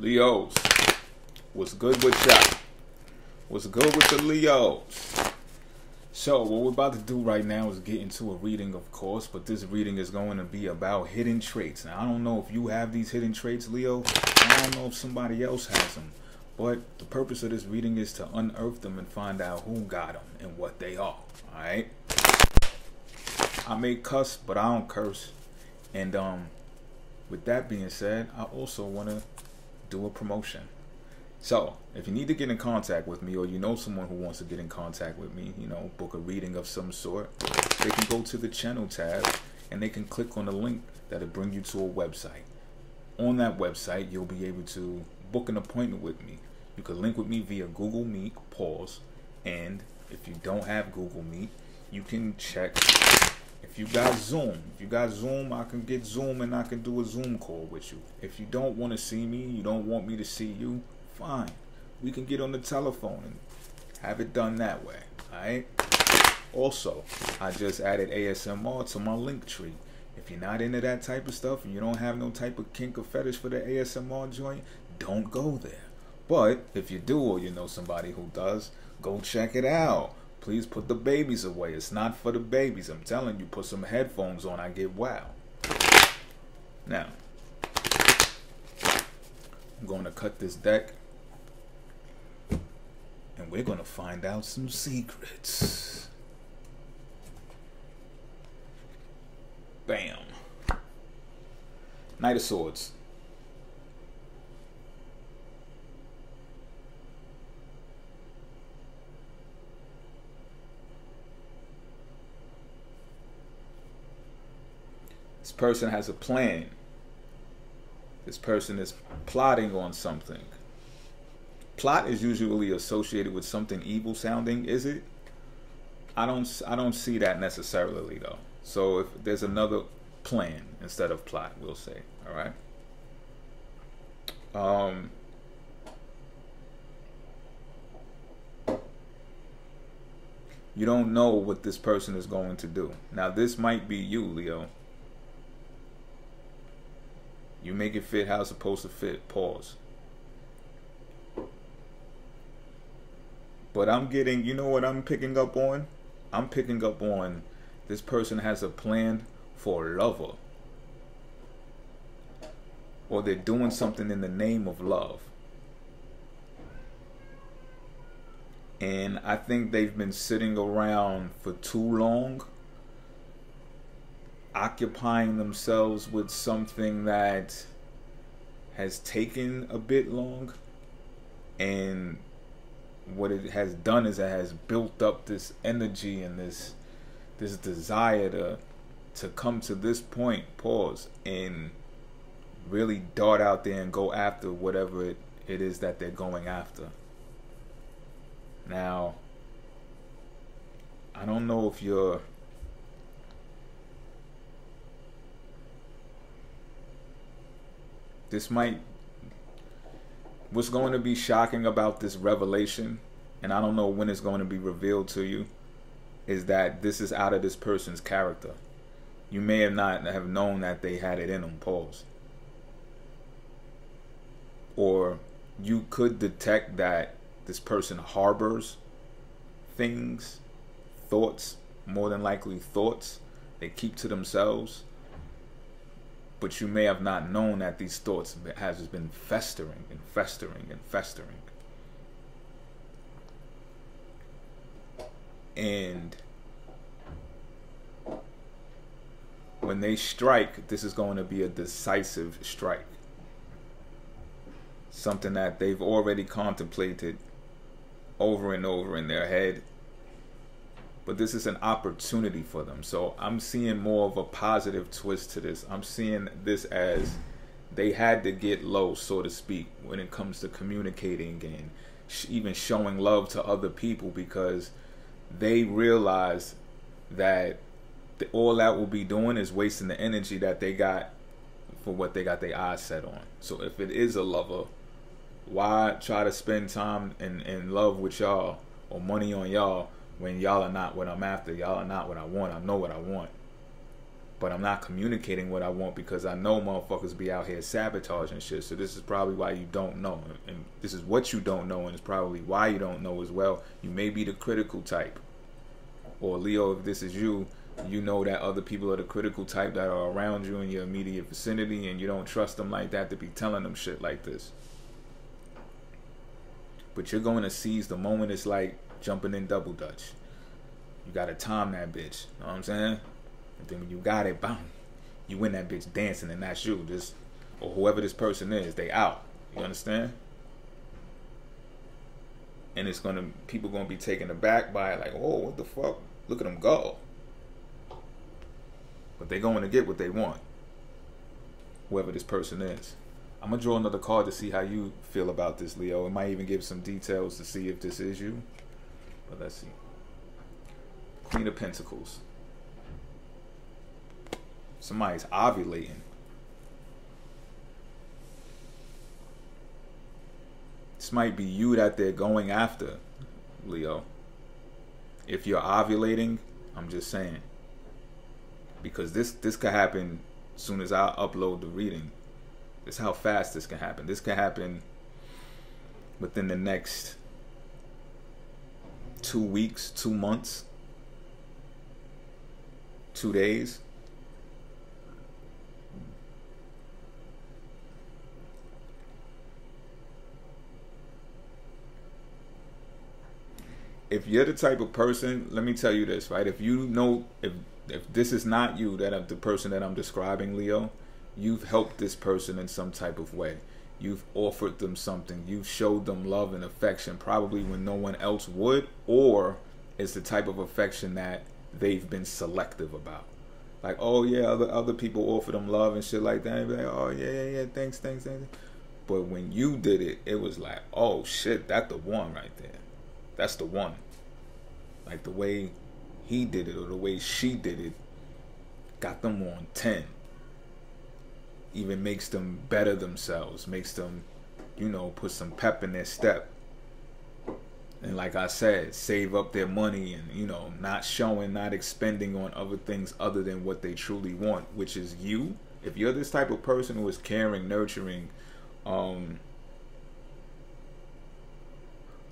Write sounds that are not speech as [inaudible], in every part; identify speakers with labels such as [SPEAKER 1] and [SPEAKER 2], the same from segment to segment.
[SPEAKER 1] Leos, what's good with y'all? What's good with the Leos? So, what we're about to do right now is get into a reading, of course, but this reading is going to be about hidden traits. Now, I don't know if you have these hidden traits, Leo. I don't know if somebody else has them. But the purpose of this reading is to unearth them and find out who got them and what they are. Alright? I may cuss, but I don't curse. And um, with that being said, I also want to do a promotion. So, if you need to get in contact with me or you know someone who wants to get in contact with me, you know, book a reading of some sort, they can go to the channel tab and they can click on the link that'll bring you to a website. On that website, you'll be able to book an appointment with me. You can link with me via Google Meet, pause, and if you don't have Google Meet, you can check if you got Zoom, if you got Zoom, I can get Zoom and I can do a Zoom call with you. If you don't want to see me, you don't want me to see you, fine. We can get on the telephone and have it done that way. Alright? Also, I just added ASMR to my link tree. If you're not into that type of stuff and you don't have no type of kink or fetish for the ASMR joint, don't go there. But if you do or you know somebody who does, go check it out. Please put the babies away. It's not for the babies. I'm telling you, put some headphones on. I get wow. Now, I'm going to cut this deck. And we're going to find out some secrets. Bam. Knight of Swords. Person has a plan. This person is plotting on something. Plot is usually associated with something evil sounding, is it? I don't I don't see that necessarily though. So if there's another plan instead of plot, we'll say, all right? Um You don't know what this person is going to do. Now this might be you, Leo. You make it fit how it's supposed to fit. Pause. But I'm getting, you know what I'm picking up on? I'm picking up on this person has a plan for lover. Or they're doing something in the name of love. And I think they've been sitting around for too long occupying themselves with something that has taken a bit long and what it has done is it has built up this energy and this this desire to to come to this point pause and really dart out there and go after whatever it, it is that they're going after. Now i don't know if you're this might what's going to be shocking about this revelation and i don't know when it's going to be revealed to you is that this is out of this person's character. You may have not have known that they had it in them. Pause. Or you could detect that this person harbors things thoughts more than likely thoughts they keep to themselves but you may have not known that these thoughts has been festering and festering and festering. And when they strike this is going to be a decisive strike. Something that they've already contemplated over and over in their head but this is an opportunity for them. So I'm seeing more of a positive twist to this. I'm seeing this as they had to get low, so to speak, when it comes to communicating and sh- even showing love to other people because they realize that the, all that will be doing is wasting the energy that they got for what they got their eyes set on. So if it is a lover, why try to spend time and, and love with y'all or money on y'all when y'all are not what I'm after. Y'all are not what I want. I know what I want. but I'm not communicating what I want because I know motherfuckers be out here sabotaging shit. So this is probably why you don't know, and this is what you don't know, and it's probably why you don't know as well. You may be the critical type, or Leo, if this is you, you know that other people are the critical type that are around you in your immediate vicinity, and you don't trust them like that to be telling them shit like this. But you're going to seize the moment. It's like jumping in double dutch. You gotta time that bitch. Know what I'm saying? And then when you got it, bam, you win that bitch dancing, and that's you. This or whoever this person is, they out. You understand? And it's gonna people gonna be taken aback by it, like, oh, what the fuck? Look at them go. But they going to get what they want. Whoever this person is. I'm gonna draw another card to see how you feel about this, Leo. It might even give some details to see if this is you. But let's see. Queen of Pentacles somebody's ovulating. This might be you that they're going after, Leo. If you're ovulating, I'm just saying. Because this this could happen as soon as I upload the reading. This how fast this can happen. This can happen within the next two weeks, two months, two days. if you're the type of person, let me tell you this, right? If you know if if this is not you that I'm the person that I'm describing, Leo, you've helped this person in some type of way. You've offered them something. You've showed them love and affection, probably when no one else would, or it's the type of affection that they've been selective about. Like, oh yeah, other other people offer them love and shit like that. And be like, oh yeah, yeah, yeah, thanks, thanks, thanks. But when you did it, it was like, oh shit, that the one right there. That's the one. Like the way he did it or the way she did it got them on 10. Even makes them better themselves, makes them, you know, put some pep in their step. And like I said, save up their money and, you know, not showing, not expending on other things other than what they truly want, which is you. If you're this type of person who is caring, nurturing, um,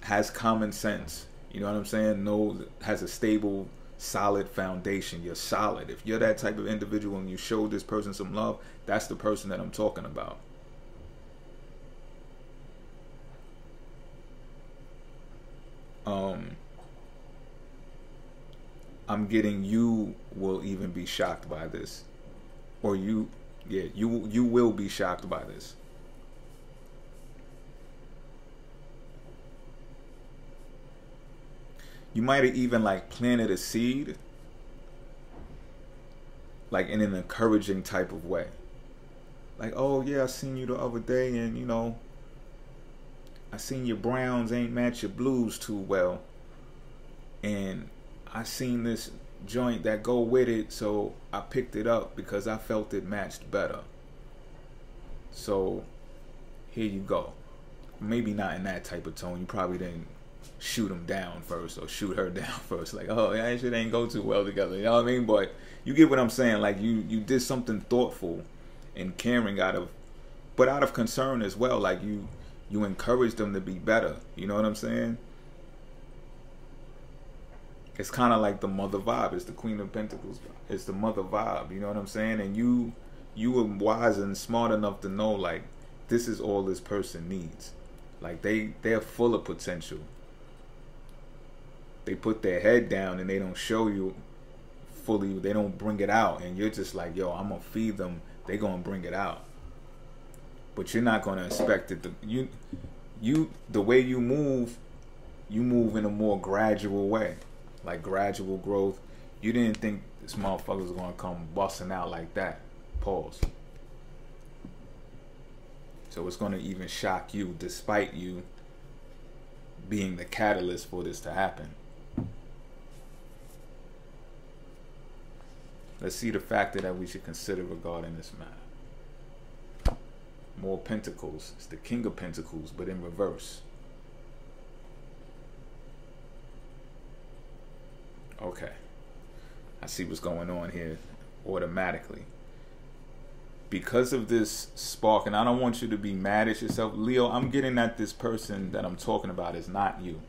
[SPEAKER 1] has common sense. You know what I'm saying? No, has a stable, solid foundation. You're solid. If you're that type of individual and you show this person some love, that's the person that I'm talking about. Um I'm getting you will even be shocked by this. Or you yeah, you you will be shocked by this. You might have even like planted a seed like in an encouraging type of way. Like oh yeah i seen you the other day and you know i seen your browns ain't match your blues too well and i seen this joint that go with it so i picked it up because i felt it matched better. So here you go. Maybe not in that type of tone. You probably didn't shoot him down first or shoot her [laughs] down first. Like, oh, that shit ain't go too well together. You know what I mean? But you get what I'm saying. Like, you you did something thoughtful and caring out of, but out of concern as well. Like you you encouraged them to be better. You know what I'm saying? It's kind of like the mother vibe. It's the Queen of Pentacles. It's the mother vibe. You know what I'm saying? And you you were wise and smart enough to know like this is all this person needs. Like they they're full of potential they put their head down and they don't show you fully they don't bring it out. And you're just like yo i'm gonna feed them they gonna bring it out. But you're not gonna expect it to you you the way you move you move in a more gradual way. Like gradual growth. You didn't think this motherfucker was gonna come busting out like that. Pause. So it's gonna even shock you despite you being the catalyst for this to happen Let's see the factor that we should consider regarding this matter. More pentacles. It's the king of pentacles, but in reverse. Okay. I see what's going on here. automatically. Because of this spark, and I don't want you to be mad at yourself, Leo. I'm getting that this person that I'm talking about is not you.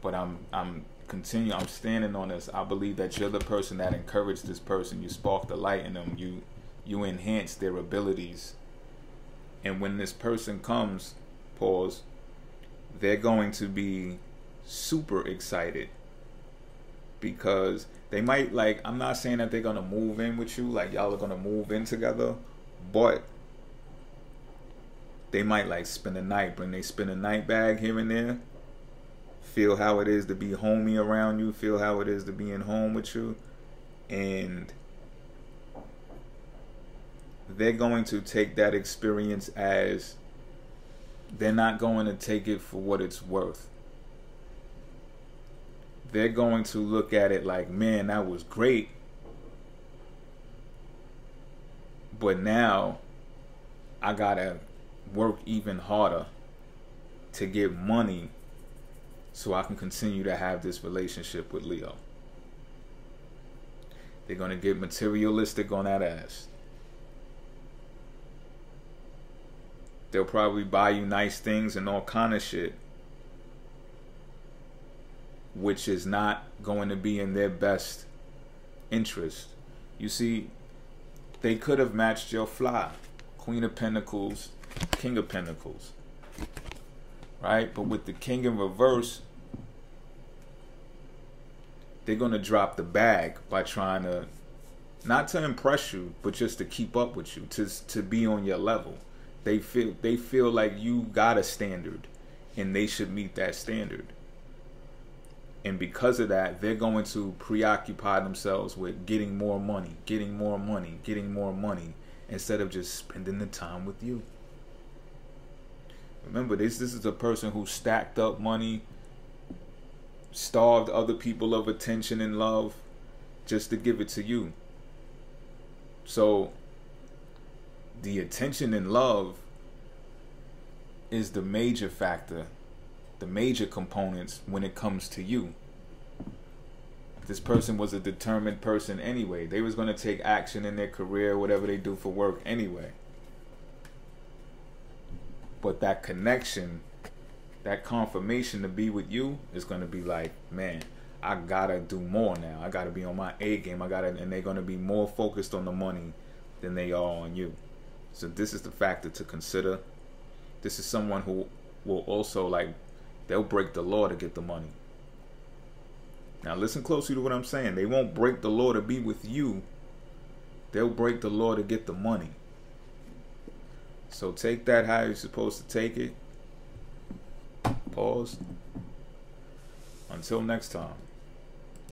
[SPEAKER 1] But I'm I'm continue. I'm standing on this. I believe that you're the person that encouraged this person. You sparked the light in them. You you enhance their abilities. And when this person comes, pause, they're going to be super excited because they might like I'm not saying that they're gonna move in with you, like y'all are gonna move in together, but they might like spend a night, bring they spend a night bag here and there, feel how it is to be homey around you, feel how it is to be in home with you, and they're going to take that experience as they're not going to take it for what it's worth. They're going to look at it like, man, that was great. But now I got to work even harder to get money so I can continue to have this relationship with Leo. They're going to get materialistic on that ass. They'll probably buy you nice things and all kind of shit, which is not going to be in their best interest. You see, they could have matched your fly, Queen of Pentacles, King of Pentacles right? But with the king in reverse, they're gonna drop the bag by trying to not to impress you, but just to keep up with you, to to be on your level. They feel they feel like you got a standard and they should meet that standard. And because of that, they're going to preoccupy themselves with getting more money, getting more money, getting more money, instead of just spending the time with you. Remember, this this is a person who stacked up money, starved other people of attention and love, just to give it to you. So, the attention and love is the major factor, the major components when it comes to you. This person was a determined person anyway. They was going to take action in their career, whatever they do for work anyway. But that connection, that confirmation to be with you is gonna be like, man, I gotta do more now. I gotta be on my A game. I gotta, and they're gonna be more focused on the money than they are on you. So this is the factor to consider. This is someone who will also like, they'll break the law to get the money. Now listen closely to what I'm saying. They won't break the law to be with you. They'll break the law to get the money. So take that how you're supposed to take it. Pause. Until next time.